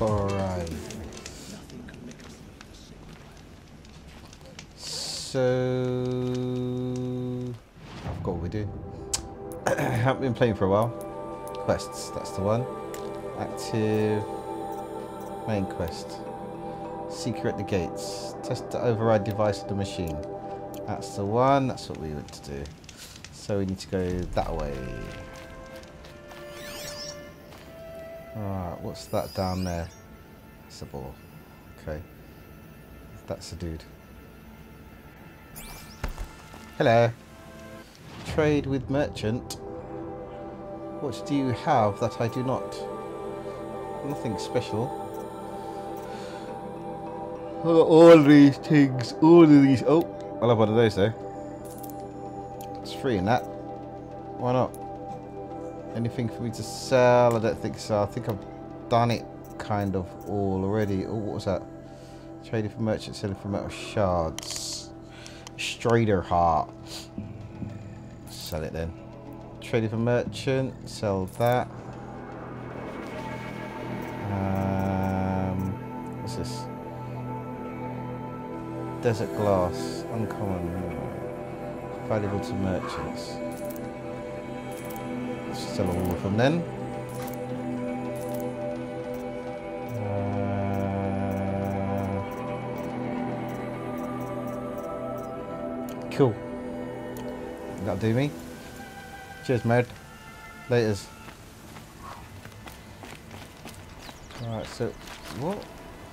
Alright. So... I forgot what we're doing. haven't been playing for a while. Quests, that's the one. Active... Main quest. Secret the gates. Test the override device of the machine. That's the one. That's what we want to do. So we need to go that way. Alright, what's that down there? It's a ball. Okay. That's a dude. Hello. Trade with merchant. What do you have that I do not? Nothing special. Oh, all these things, all of these. Oh, I love one of those though. It's free in that. Why not? Anything for me to sell? I don't think so. I think I've done it kind of all already. Oh, what was that? Trading for merchant, selling for metal shards. Strider heart. Sell it then. Trading for merchant, sell that. Um, what's this? Desert glass, uncommon, valuable to merchants. Sell all of them then. Uh, cool. That'll do me. Cheers, Med. Laters. Alright, so what?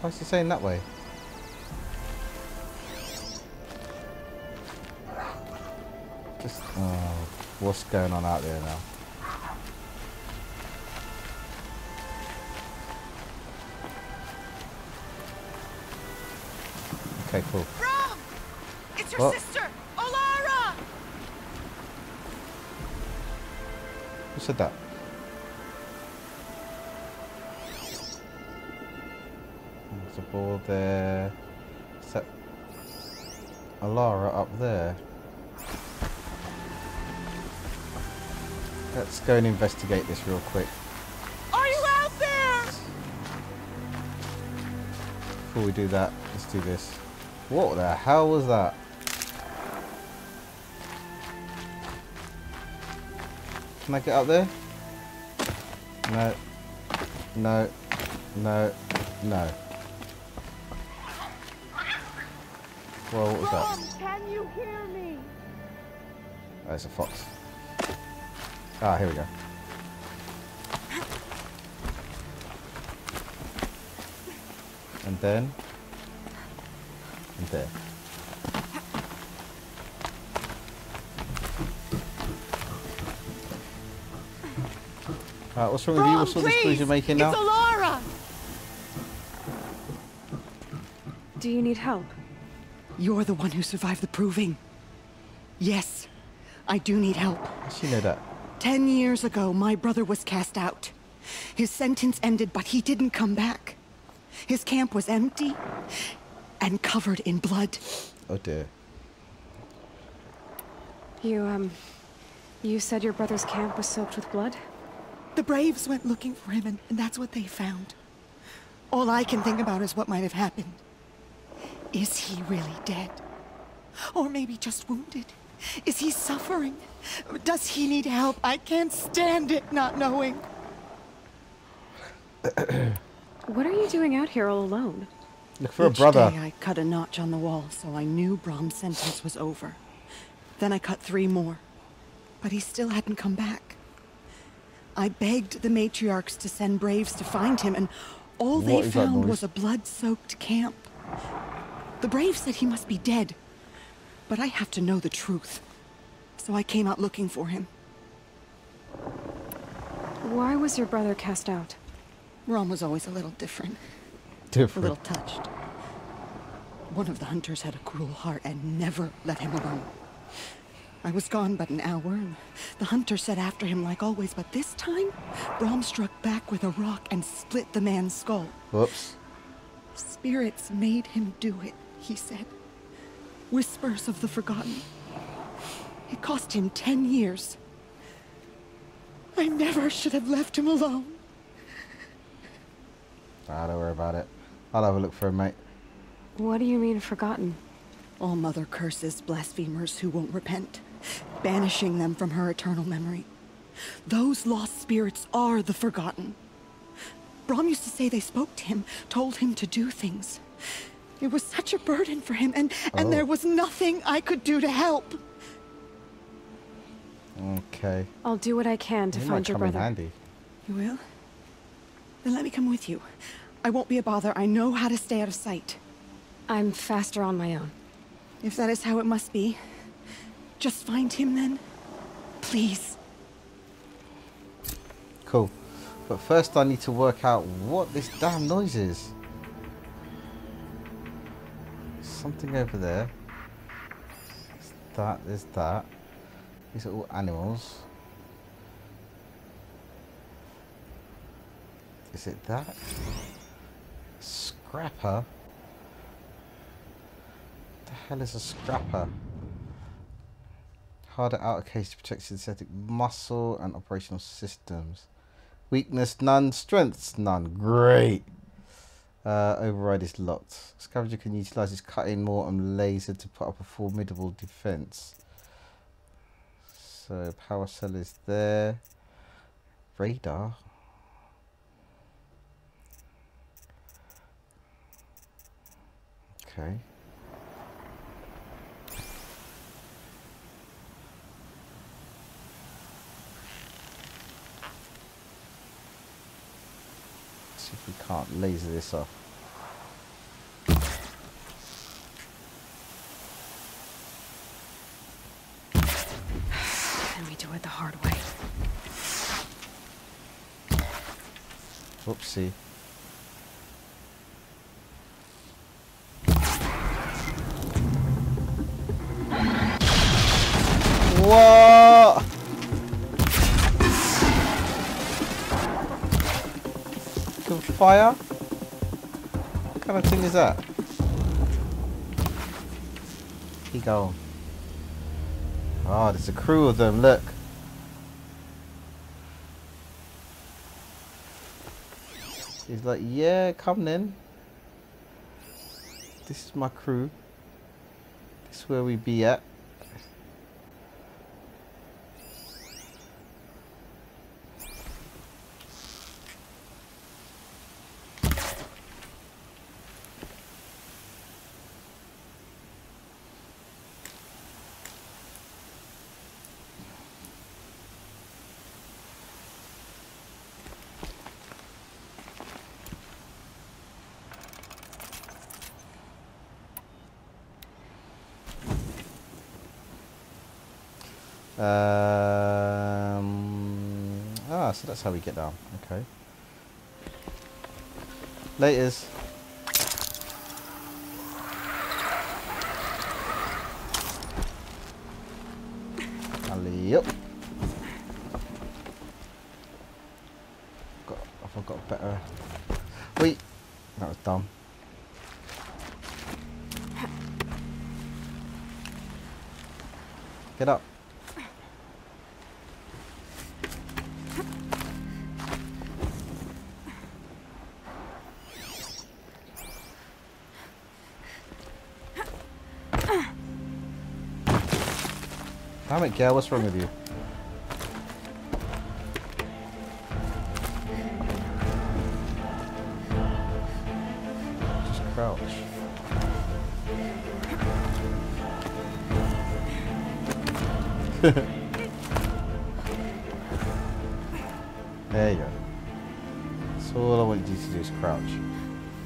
Why is he saying that way? Just, oh, what's going on out there now? Okay, cool. Brom! It's your What? sister, Olara! Who said that? There's a ball there. Is that Olara up there? Let's go and investigate this real quick Are you out there? before we do that. Let's do this. What the hell was that? Can I get up there? No. No. No. No. Well, what was that? Can you hear me? Oh, it's a fox. Ah, here we go. And then... And there. Alright, what's wrong with you? What sort of displays please! you're making it's now? Olara! Do you need help? You're the one who survived the proving. Yes, I do need help. Does she know that? Ten years ago, my brother was cast out. His sentence ended, but he didn't come back. His camp was empty and covered in blood. Oh dear. You, um... You said your brother's camp was soaked with blood? The Braves went looking for him, and, and that's what they found. All I can think about is what might have happened. Is he really dead? Or maybe just wounded? Is he suffering? Does he need help? I can't stand it not knowing. What are you doing out here all alone? Look for a Each brother. day I cut a notch on the wall, so I knew Brom's sentence was over. Then I cut three more, but he still hadn't come back. I begged the matriarchs to send braves to find him, and all they What is that found was a blood-soaked camp. The braves said he must be dead, but I have to know the truth. So I came out looking for him. Why was your brother cast out? Brom was always a little different. A little touched. One of the hunters had a cruel heart and never let him alone. I was gone but an hour, and the hunter set after him like always, but this time, Brom struck back with a rock and split the man's skull. Whoops. Spirits made him do it, he said. Whispers of the forgotten. It cost him ten years. I never should have left him alone. Ah, don't worry about it. I'll have a look for him, mate. What do you mean forgotten? All Mother curses blasphemers who won't repent, banishing them from her eternal memory. Those lost spirits are the forgotten. Brom used to say they spoke to him, told him to do things. It was such a burden for him, and, and Oh. there was nothing I could do to help. Okay. I'll do what I can to He might find your come in brother. handy. You will? Then let me come with you. I won't be a bother. I know how to stay out of sight. I'm faster on my own. If that is how it must be, just find him then. Please. Cool. But first I need to work out what this damn noise is. Something over there. There's that, there's that. These are all animals. Is it that? Scrapper? the hell is a scrapper? Harder outer case to protect synthetic muscle and operational systems. Weakness none, strengths none. Great. Uh, override is locked. Scavenger can utilize his cutting mortem laser to put up a formidable defense. So power cell is there. Radar. Okay. Let's See if we can't laser this off. And we do it the hard way. Whoopsie. Can fire? What kind of thing is that? He go. Oh, there's a crew of them, look. He's like, yeah, come then. This is my crew. This is where we be at. Um, ah, so that's how we get down. Okay. Laters. Up. Got, I've got a better. Wait, that was dumb. Get up. Damn it, Gail, what's wrong with you? Just crouch. there you go.